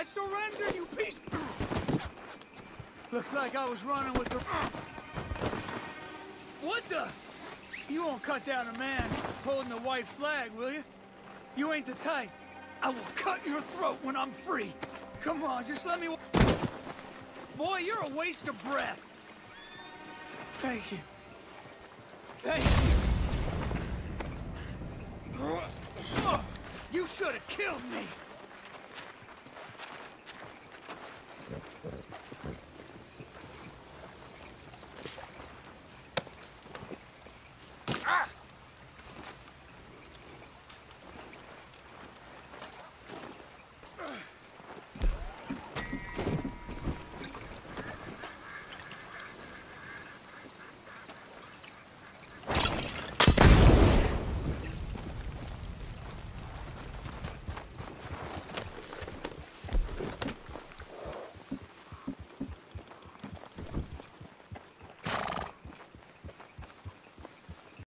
I surrender, you piece. Looks like I was running with the. What the? You won't cut down a man holding the white flag, will you? You ain't the type. I will cut your throat when I'm free. Come on, just let me. Boy, you're a waste of breath. Thank you. Thank you. You should have killed me.